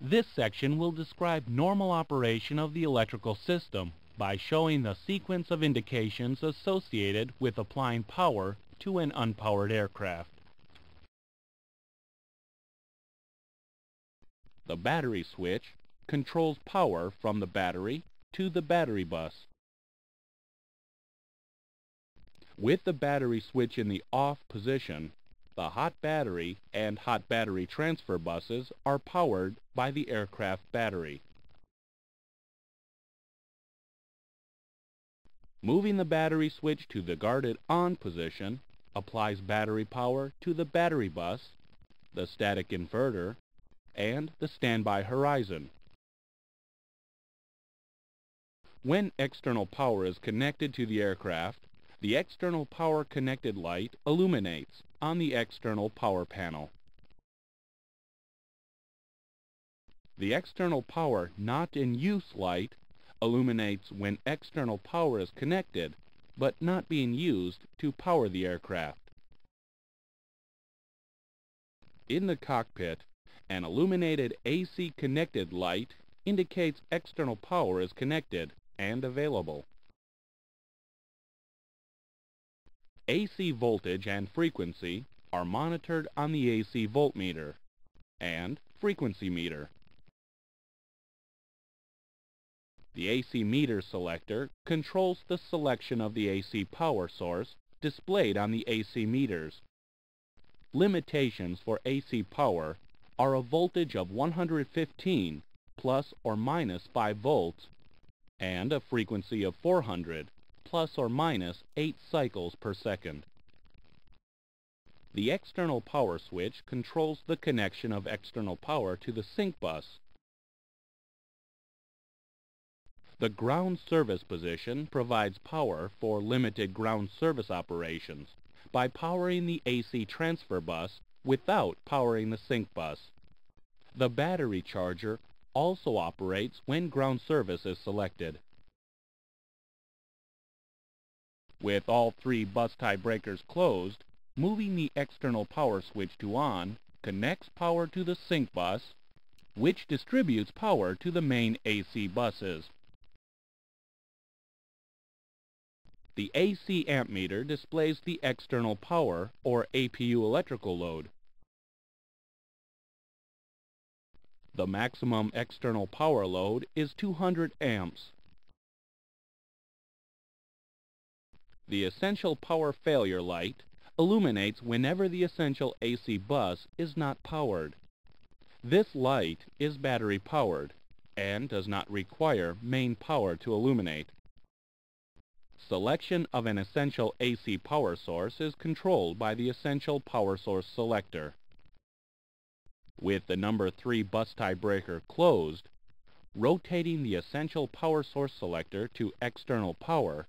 This section will describe normal operation of the electrical system by showing the sequence of indications associated with applying power to an unpowered aircraft. The battery switch controls power from the battery to the battery bus. With the battery switch in the off position, the hot battery and hot battery transfer buses are powered by the aircraft battery. Moving the battery switch to the guarded on position applies battery power to the battery bus, the static inverter, and the standby horizon. When external power is connected to the aircraft, the external power connected light illuminates on the external power panel. The external power not in use light illuminates when external power is connected but not being used to power the aircraft. In the cockpit, an illuminated AC connected light indicates external power is connected and available. AC voltage and frequency are monitored on the AC voltmeter and frequency meter. The AC meter selector controls the selection of the AC power source displayed on the AC meters. Limitations for AC power are a voltage of 115 plus or minus 5 volts and a frequency of 400 plus or minus 8 cycles per second. The external power switch controls the connection of external power to the sync bus. The ground service position provides power for limited ground service operations by powering the AC transfer bus without powering the sync bus. The battery charger also operates when ground service is selected. With all three bus tie breakers closed, moving the external power switch to on connects power to the sync bus, which distributes power to the main AC buses. The AC ammeter displays the external power, or APU electrical load. The maximum external power load is 200 amps. The essential power failure light illuminates whenever the essential AC bus is not powered. This light is battery powered and does not require main power to illuminate. Selection of an essential AC power source is controlled by the essential power source selector. With the number 3 bus tie breaker closed, rotating the essential power source selector to external power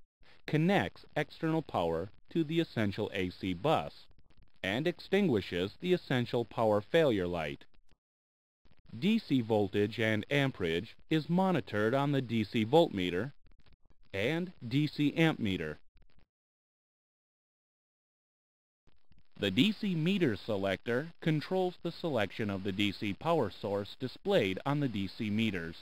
connects external power to the essential AC bus and extinguishes the essential power failure light. DC voltage and amperage is monitored on the DC voltmeter and DC amp meter. The DC meter selector controls the selection of the DC power source displayed on the DC meters.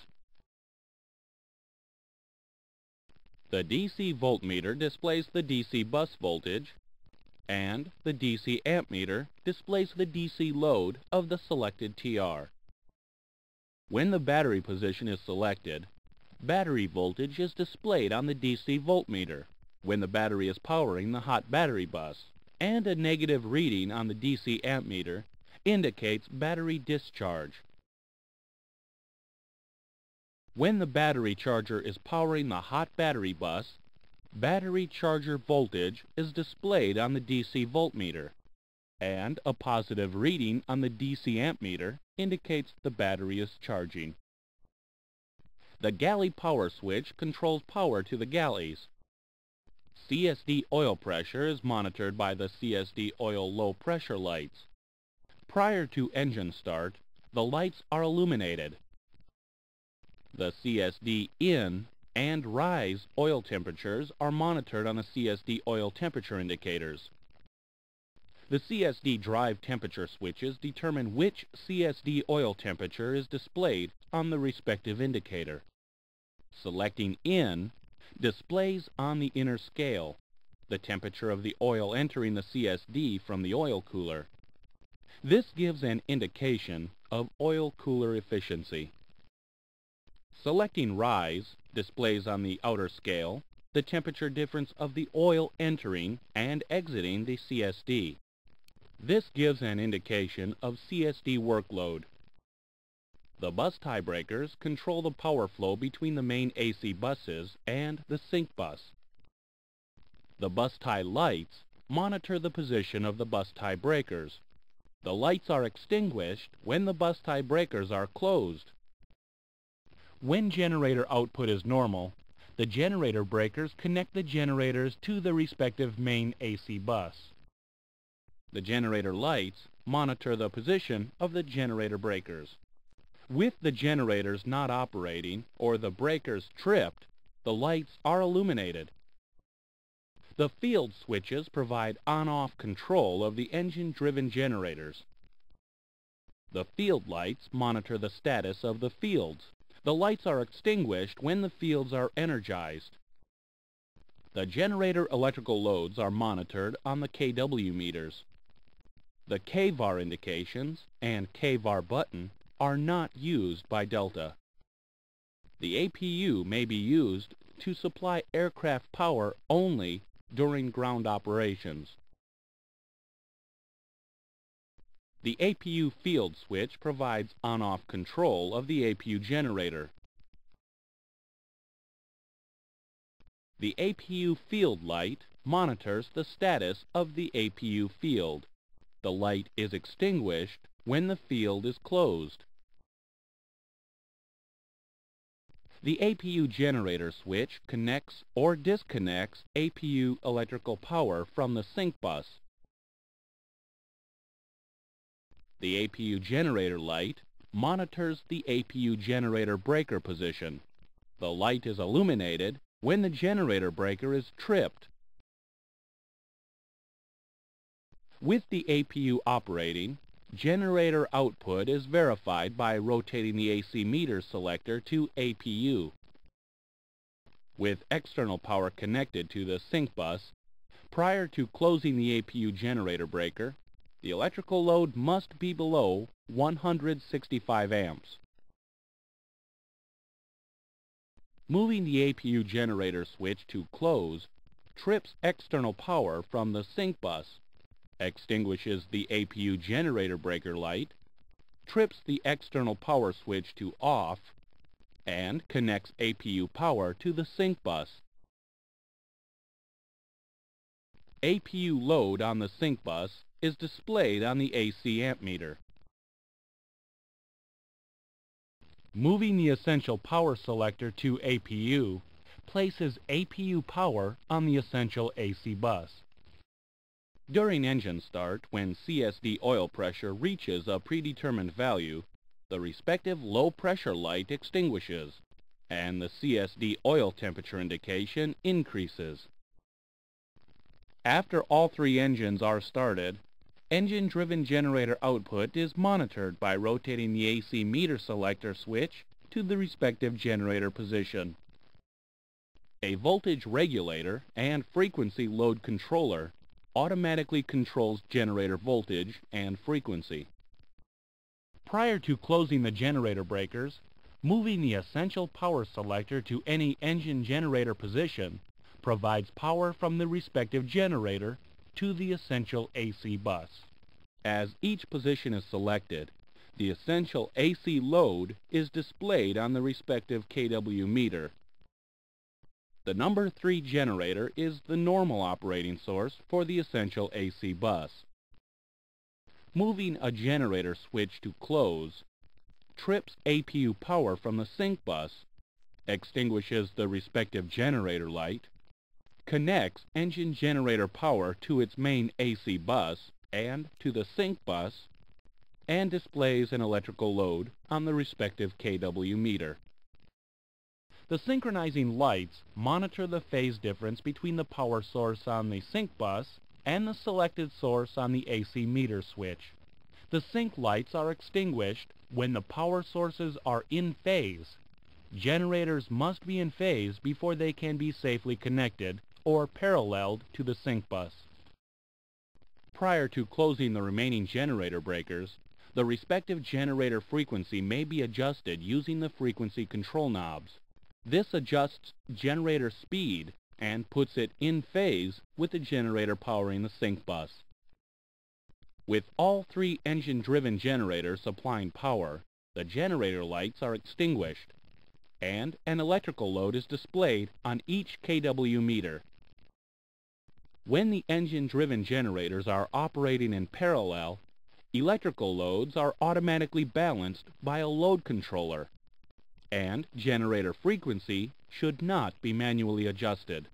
The DC voltmeter displays the DC bus voltage, and the DC amp meter displays the DC load of the selected TR. When the battery position is selected, battery voltage is displayed on the DC voltmeter when the battery is powering the hot battery bus and a negative reading on the DC amp meter indicates battery discharge. When the battery charger is powering the hot battery bus, battery charger voltage is displayed on the DC voltmeter, and a positive reading on the DC amp meter indicates the battery is charging. The galley power switch controls power to the galleys, CSD oil pressure is monitored by the CSD oil low pressure lights. Prior to engine start, the lights are illuminated. The CSD in and rise oil temperatures are monitored on the CSD oil temperature indicators. The CSD drive temperature switches determine which CSD oil temperature is displayed on the respective indicator. Selecting In displays on the inner scale the temperature of the oil entering the CSD from the oil cooler. This gives an indication of oil cooler efficiency. Selecting Rise displays on the outer scale the temperature difference of the oil entering and exiting the CSD. This gives an indication of CSD workload. The bus tie breakers control the power flow between the main AC buses and the sync bus. The bus tie lights monitor the position of the bus tie breakers. The lights are extinguished when the bus tie breakers are closed. When generator output is normal, the generator breakers connect the generators to the respective main AC bus. The generator lights monitor the position of the generator breakers. With the generators not operating or the breakers tripped, the lights are illuminated. The field switches provide on-off control of the engine-driven generators. The field lights monitor the status of the fields. The lights are extinguished when the fields are energized. The generator electrical loads are monitored on the kW meters. The KVAR indications and KVAR button are not used by Delta. The APU may be used to supply aircraft power only during ground operations. The APU field switch provides on-off control of the APU generator. The APU field light monitors the status of the APU field. The light is extinguished when the field is closed. The APU generator switch connects or disconnects APU electrical power from the sync bus. The APU generator light monitors the APU generator breaker position. The light is illuminated when the generator breaker is tripped. With the APU operating, Generator output is verified by rotating the AC meter selector to APU. With external power connected to the sync bus, prior to closing the APU generator breaker, the electrical load must be below 165 amps. Moving the APU generator switch to close trips external power from the sync bus extinguishes the APU generator breaker light, trips the external power switch to off, and connects APU power to the sync bus. APU load on the sync bus is displayed on the AC ammeter. Moving the essential power selector to APU places APU power on the essential AC bus. During engine start, when CSD oil pressure reaches a predetermined value, the respective low pressure light extinguishes, and the CSD oil temperature indication increases. After all three engines are started, engine-driven generator output is monitored by rotating the AC meter selector switch to the respective generator position. A voltage regulator and frequency load controller automatically controls generator voltage and frequency. Prior to closing the generator breakers, moving the essential power selector to any engine generator position provides power from the respective generator to the essential AC bus. As each position is selected, the essential AC load is displayed on the respective kW meter the number 3 generator is the normal operating source for the essential AC bus. Moving a generator switch to close trips APU power from the sync bus, extinguishes the respective generator light, connects engine generator power to its main AC bus and to the sync bus, and displays an electrical load on the respective kW meter. The synchronizing lights monitor the phase difference between the power source on the sync bus and the selected source on the AC meter switch. The sync lights are extinguished when the power sources are in phase. Generators must be in phase before they can be safely connected or paralleled to the sync bus. Prior to closing the remaining generator breakers, the respective generator frequency may be adjusted using the frequency control knobs. This adjusts generator speed and puts it in phase with the generator powering the sync bus. With all three engine-driven generators supplying power, the generator lights are extinguished, and an electrical load is displayed on each kW meter. When the engine-driven generators are operating in parallel, electrical loads are automatically balanced by a load controller, and generator frequency should not be manually adjusted.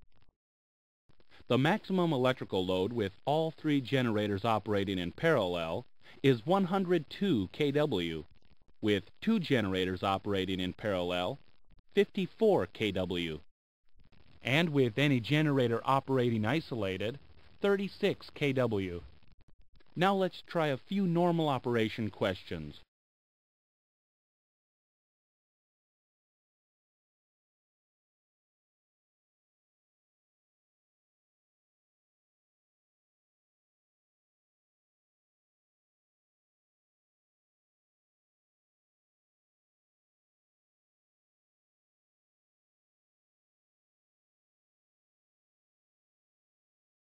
The maximum electrical load with all three generators operating in parallel is 102 kW, with two generators operating in parallel, 54 kW, and with any generator operating isolated, 36 kW. Now let's try a few normal operation questions.